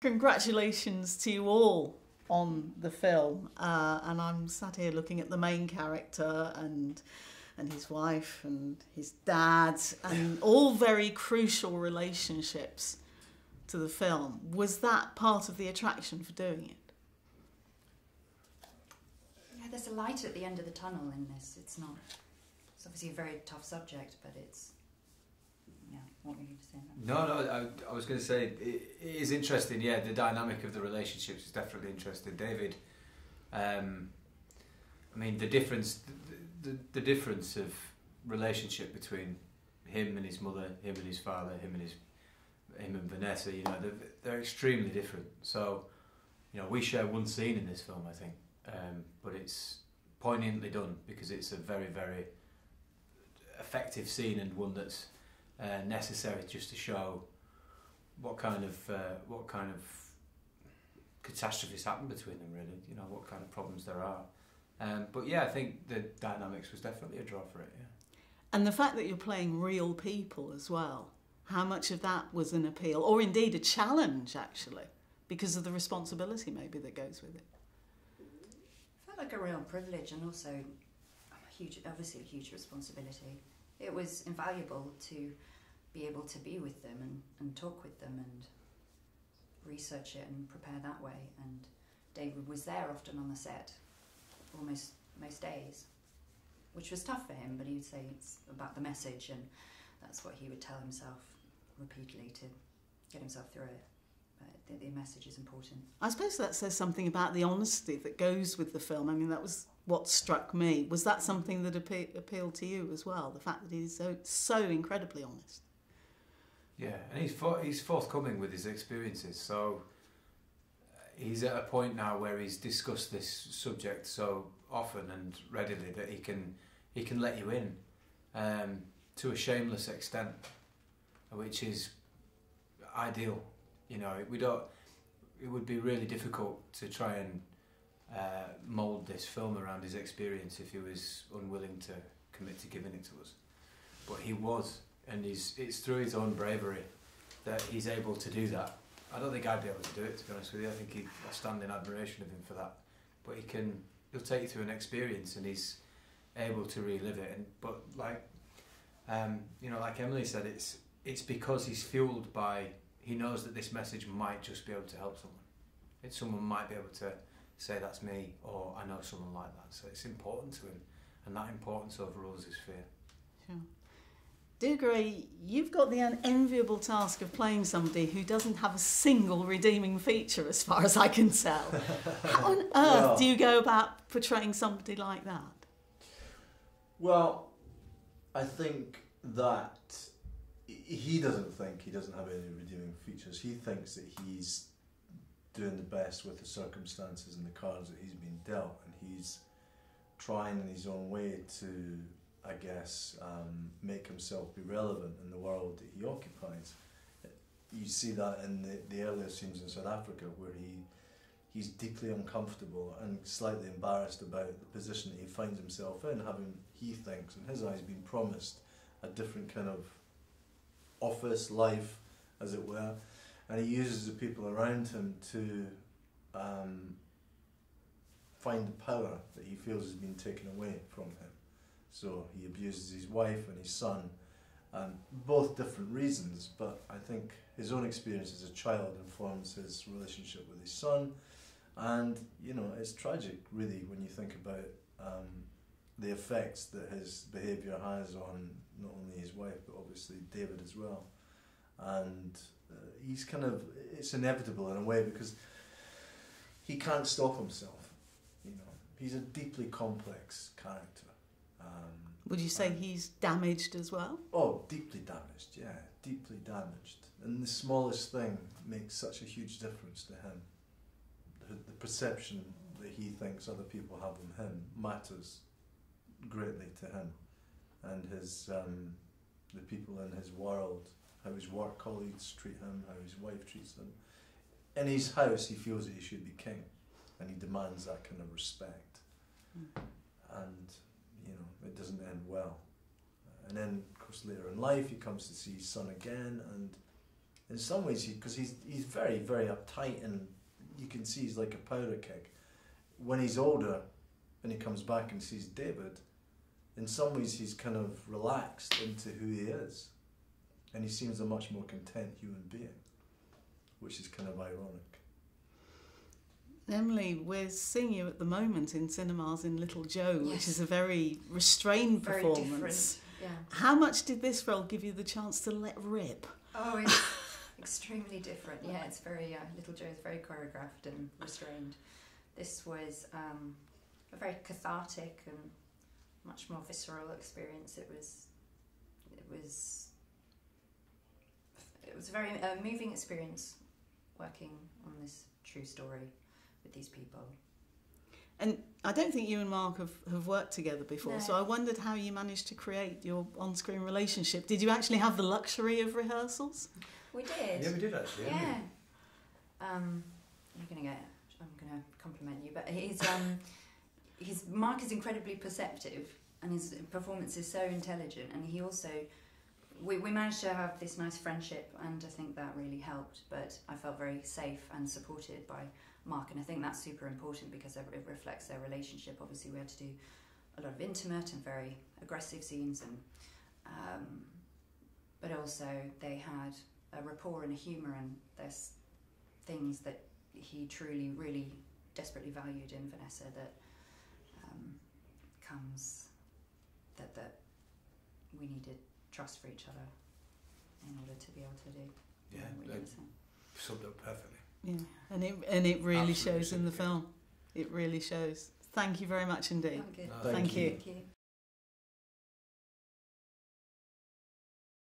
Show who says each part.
Speaker 1: Congratulations to you all on the film, uh, and I'm sat here looking at the main character and and his wife and his dad, and all very crucial relationships to the film. Was that part of the attraction for doing it?
Speaker 2: Yeah, there's a light at the end of the tunnel in this. It's not. It's obviously a very tough subject, but it's.
Speaker 3: No, no, I, I was going to say it, it is interesting. Yeah, the dynamic of the relationships is definitely interesting. David, um, I mean, the difference, the, the, the difference of relationship between him and his mother, him and his father, him and his, him and Vanessa. You know, they're, they're extremely different. So, you know, we share one scene in this film, I think, um, but it's poignantly done because it's a very, very effective scene and one that's uh, necessary just to show what kind of uh, what kind of catastrophes happen between them. Really, you know what kind of problems there are. Um, but yeah, I think the dynamics was definitely a draw for it. Yeah.
Speaker 1: And the fact that you're playing real people as well, how much of that was an appeal, or indeed a challenge actually, because of the responsibility maybe that goes with it?
Speaker 2: felt like a real privilege and also a huge, obviously a huge responsibility. It was invaluable to be able to be with them and, and talk with them and research it and prepare that way. And David was there often on the set, almost most days, which was tough for him, but he would say it's about the message, and that's what he would tell himself repeatedly to get himself through it. But the, the message is important.
Speaker 1: I suppose that says something about the honesty that goes with the film. I mean, that was what struck me. Was that something that appe- appealed to you as well? The fact that he's so so incredibly honest.
Speaker 3: Yeah, and he's for, he's forthcoming with his experiences. So uh, he's at a point now where he's discussed this subject so often and readily that he can he can let you in um, to a shameless extent, which is ideal. You know, we don't. It would be really difficult to try and uh, mould this film around his experience if he was unwilling to commit to giving it to us. But he was, and he's, it's through his own bravery that he's able to do that. I don't think I'd be able to do it, to be honest with you. I think he, I stand in admiration of him for that. But he can, he'll take you through an experience, and he's able to relive it. And but like, um, you know, like Emily said, it's it's because he's fueled by he knows that this message might just be able to help someone. It someone might be able to say that's me or I know someone like that. So it's important to him, and that importance overrules his fear.
Speaker 1: Sure. Dougray, you've got the unenviable task of playing somebody who doesn't have a single redeeming feature, as far as I can tell. How on earth
Speaker 4: Well-
Speaker 1: do you go about portraying somebody like that?
Speaker 4: Well, I think that he doesn't think he doesn't have any redeeming features. He thinks that he's doing the best with the circumstances and the cards that he's been dealt, and he's trying in his own way to, I guess, um, make himself be relevant in the world that he occupies. You see that in the, the earlier scenes in South Africa where he he's deeply uncomfortable and slightly embarrassed about the position that he finds himself in, having, he thinks, in his eyes, been promised a different kind of office life, as it were. And he uses the people around him to um, find the power that he feels has been taken away from him. So he abuses his wife and his son, and both different reasons, but I think his own experience as a child informs his relationship with his son. And you know, it's tragic, really, when you think about um, the effects that his behaviour has on not only his wife but obviously David as well. And uh, he's kind of it's inevitable in a way because he can't stop himself. You know, he's a deeply complex character. Um,
Speaker 1: Would you say he's damaged as well?
Speaker 4: Oh, deeply damaged, yeah, deeply damaged. And the smallest thing makes such a huge difference to him. The, the perception that he thinks other people have of him matters greatly to him. And his, um, the people in his world, how his work colleagues treat him, how his wife treats him. In his house, he feels that he should be king, and he demands that kind of respect. Hmm. And, you know, it doesn't end well. And then, of course, later in life, he comes to see his son again, and in some ways, because he's he's very very uptight, and you can see he's like a powder keg. When he's older, and he comes back and sees David, in some ways he's kind of relaxed into who he is, and he seems a much more content human being, which is kind of ironic.
Speaker 1: Emily, we're seeing you at the moment in cinemas in Little Joe, which is a very restrained
Speaker 2: Very
Speaker 1: performance.
Speaker 2: different. Yeah.
Speaker 1: How much did this role give you the chance to let rip?
Speaker 2: Oh, it's extremely different. Yeah, it's very uh, Little Joe is very choreographed and restrained. This was um, a very cathartic and much more visceral experience. It was, it was, it was a very uh, moving experience working on this true story with these people.
Speaker 1: And I don't think you and Mark have, have worked together before,
Speaker 2: No.
Speaker 1: so I wondered how you managed to create your on screen relationship. Did you actually have the luxury of rehearsals?
Speaker 2: We did.
Speaker 3: Yeah, we did actually.
Speaker 2: Yeah. Um, you're gonna get. I'm gonna compliment you, but he's um, his Mark is incredibly perceptive, and his performance is so intelligent, and he also. We, we managed to have this nice friendship, and I think that really helped. But I felt very safe and supported by Mark, and I think that's super important because it reflects their relationship. Obviously, we had to do a lot of intimate and very aggressive scenes, and um, but also they had a rapport and a humour, and there's things that he truly, really desperately valued in Vanessa that um, comes that that we needed trust for each other in order to be able to do.
Speaker 3: Yeah,
Speaker 2: what we
Speaker 3: they
Speaker 2: were saying.
Speaker 3: summed up perfectly.
Speaker 1: Yeah, and it and it really
Speaker 3: Absolutely
Speaker 1: shows in the film. It really shows. Thank you very much indeed.
Speaker 2: Good.
Speaker 3: No,
Speaker 4: Thank
Speaker 1: Thank you.
Speaker 2: Thank you.